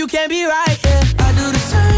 you can't be right,